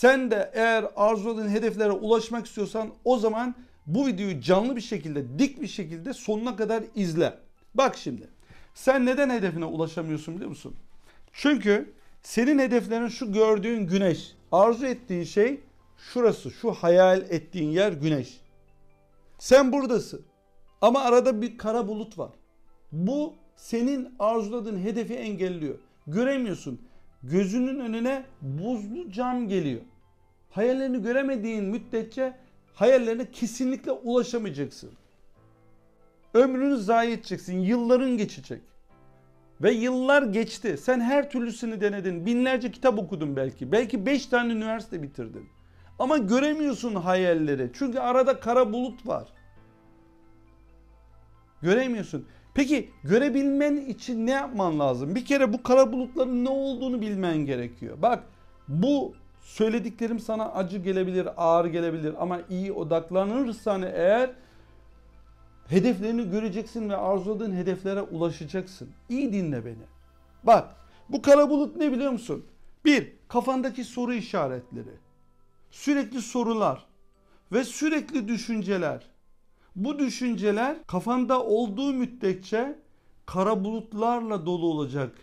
Sen de eğer arzuladığın hedeflere ulaşmak istiyorsan o zaman bu videoyu canlı bir şekilde, dik bir şekilde sonuna kadar izle. Bak şimdi. Sen neden hedefine ulaşamıyorsun biliyor musun? Çünkü senin hedeflerin şu gördüğün güneş. Arzu ettiğin şey şurası. Şu hayal ettiğin yer güneş. Sen buradasın. Ama arada bir kara bulut var. Bu senin arzuladığın hedefi engelliyor. Göremiyorsun. Gözünün önüne buzlu cam geliyor. Hayallerini göremediğin müddetçe hayallerine kesinlikle ulaşamayacaksın. Ömrünü zayi edeceksin. Yılların geçecek. Ve yıllar geçti. Sen her türlüsünü denedin. Binlerce kitap okudun belki. Belki 5 tane üniversite bitirdin. Ama göremiyorsun hayalleri. Çünkü arada kara bulut var. Göremiyorsun. Peki görebilmen için ne yapman lazım? Bir kere bu kara bulutların ne olduğunu bilmen gerekiyor. Bak bu söylediklerim sana acı gelebilir, ağır gelebilir ama iyi odaklanırsan eğer hedeflerini göreceksin ve arzuladığın hedeflere ulaşacaksın. İyi dinle beni. Bak bu kara bulut ne biliyor musun? Bir, kafandaki soru işaretleri. Sürekli sorular ve sürekli düşünceler. Bu düşünceler kafanda olduğu müddetçe kara bulutlarla dolu olacak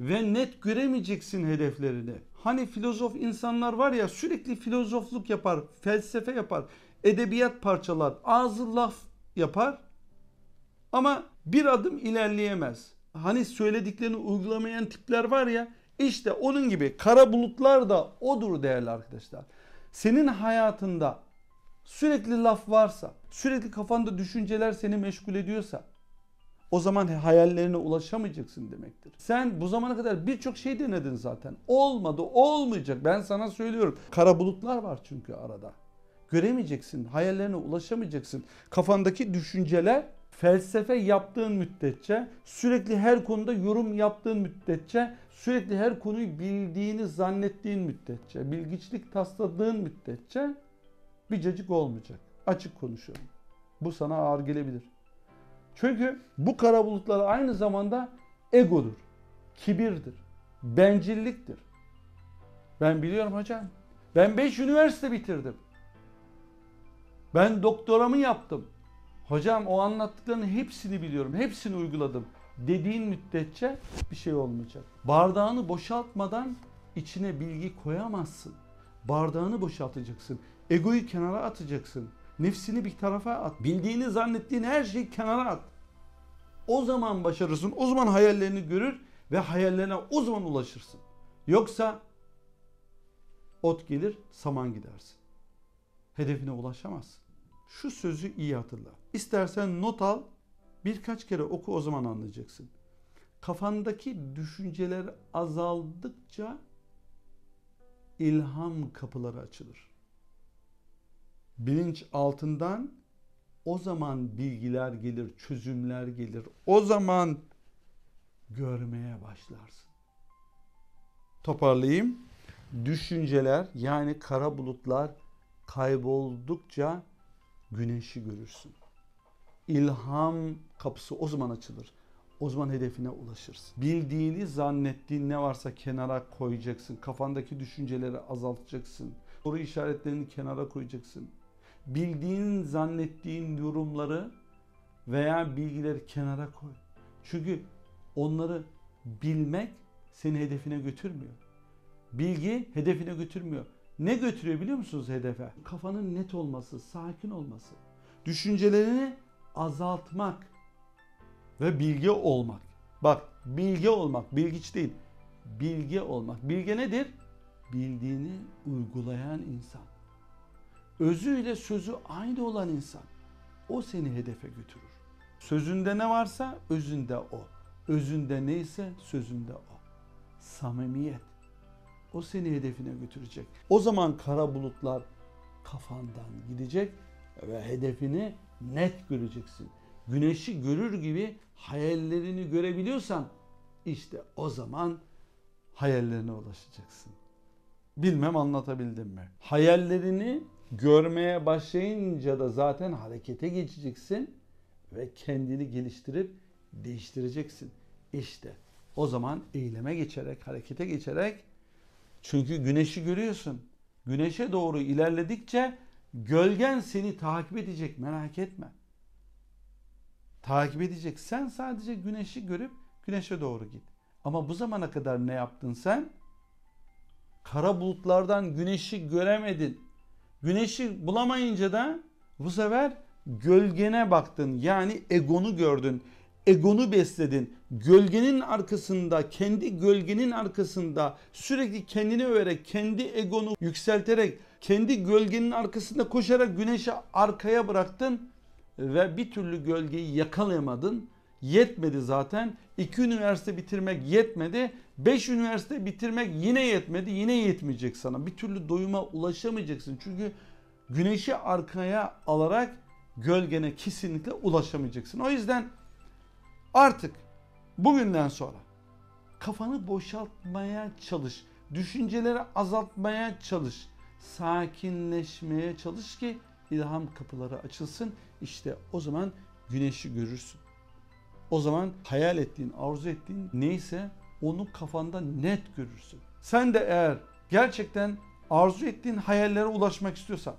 ve net göremeyeceksin hedeflerini. Hani filozof insanlar var ya sürekli filozofluk yapar, felsefe yapar, edebiyat parçalar, ağzı laf yapar ama bir adım ilerleyemez. Hani söylediklerini uygulamayan tipler var ya işte onun gibi kara bulutlar da odur değerli arkadaşlar. Senin hayatında sürekli laf varsa, sürekli kafanda düşünceler seni meşgul ediyorsa o zaman hayallerine ulaşamayacaksın demektir. Sen bu zamana kadar birçok şey denedin zaten. Olmadı, olmayacak. Ben sana söylüyorum. Kara bulutlar var çünkü arada. Göremeyeceksin, hayallerine ulaşamayacaksın. Kafandaki düşünceler felsefe yaptığın müddetçe, sürekli her konuda yorum yaptığın müddetçe, sürekli her konuyu bildiğini zannettiğin müddetçe, bilgiçlik tasladığın müddetçe bir cacık olmayacak. Açık konuşuyorum. Bu sana ağır gelebilir. Çünkü bu kara bulutlar aynı zamanda egodur, kibirdir, bencilliktir. Ben biliyorum hocam. Ben 5 üniversite bitirdim. Ben doktoramı yaptım. Hocam o anlattıklarının hepsini biliyorum, hepsini uyguladım dediğin müddetçe bir şey olmayacak. Bardağını boşaltmadan içine bilgi koyamazsın. Bardağını boşaltacaksın. Egoyu kenara atacaksın. Nefsini bir tarafa at. Bildiğini zannettiğin her şeyi kenara at. O zaman başarırsın. O zaman hayallerini görür ve hayallerine o zaman ulaşırsın. Yoksa ot gelir, saman gidersin. Hedefine ulaşamazsın. Şu sözü iyi hatırla. İstersen not al, birkaç kere oku o zaman anlayacaksın. Kafandaki düşünceler azaldıkça ilham kapıları açılır. Bilinç altından o zaman bilgiler gelir, çözümler gelir. O zaman görmeye başlarsın. Toparlayayım. Düşünceler yani kara bulutlar kayboldukça güneşi görürsün. İlham kapısı o zaman açılır. O zaman hedefine ulaşırsın. Bildiğini zannettiğin ne varsa kenara koyacaksın. Kafandaki düşünceleri azaltacaksın. Soru işaretlerini kenara koyacaksın. Bildiğin zannettiğin yorumları veya bilgileri kenara koy. Çünkü onları bilmek seni hedefine götürmüyor. Bilgi hedefine götürmüyor. Ne götürüyor biliyor musunuz hedefe? Kafanın net olması, sakin olması. Düşüncelerini azaltmak ve bilgi olmak. Bak bilgi olmak, bilgiç değil. Bilgi olmak. Bilge nedir? Bildiğini uygulayan insan. Özüyle sözü aynı olan insan. O seni hedefe götürür. Sözünde ne varsa özünde o. Özünde neyse sözünde o. Samimiyet. O seni hedefine götürecek. O zaman kara bulutlar kafandan gidecek ve hedefini net göreceksin. Güneşi görür gibi hayallerini görebiliyorsan işte o zaman hayallerine ulaşacaksın. Bilmem anlatabildim mi? Hayallerini görmeye başlayınca da zaten harekete geçeceksin ve kendini geliştirip değiştireceksin. İşte o zaman eyleme geçerek, harekete geçerek çünkü güneşi görüyorsun. güneşe doğru ilerledikçe gölgen seni takip edecek merak etme. Takip edecek. Sen sadece güneşi görüp güneşe doğru git. Ama bu zamana kadar ne yaptın sen? Kara bulutlardan güneşi göremedin. Güneşi bulamayınca da bu sefer gölgene baktın. Yani egonu gördün. Egonu besledin. Gölgenin arkasında, kendi gölgenin arkasında sürekli kendini överek, kendi egonu yükselterek, kendi gölgenin arkasında koşarak güneşi arkaya bıraktın ve bir türlü gölgeyi yakalayamadın. Yetmedi zaten. İki üniversite bitirmek yetmedi. Beş üniversite bitirmek yine yetmedi. Yine yetmeyecek sana. Bir türlü doyuma ulaşamayacaksın. Çünkü güneşi arkaya alarak gölgene kesinlikle ulaşamayacaksın. O yüzden artık bugünden sonra kafanı boşaltmaya çalış. Düşünceleri azaltmaya çalış. Sakinleşmeye çalış ki ilham kapıları açılsın. İşte o zaman güneşi görürsün. O zaman hayal ettiğin, arzu ettiğin neyse onu kafanda net görürsün. Sen de eğer gerçekten arzu ettiğin hayallere ulaşmak istiyorsan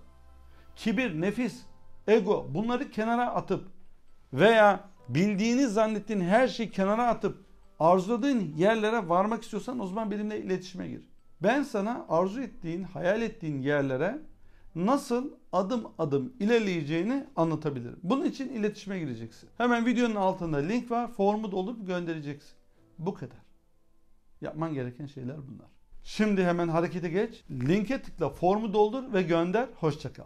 kibir, nefis, ego bunları kenara atıp veya bildiğini zannettiğin her şeyi kenara atıp arzuladığın yerlere varmak istiyorsan o zaman benimle iletişime gir. Ben sana arzu ettiğin, hayal ettiğin yerlere nasıl adım adım ilerleyeceğini anlatabilirim. Bunun için iletişime gireceksin. Hemen videonun altında link var. Formu doldurup göndereceksin. Bu kadar. Yapman gereken şeyler bunlar. Şimdi hemen harekete geç. Linke tıkla, formu doldur ve gönder. Hoşçakal.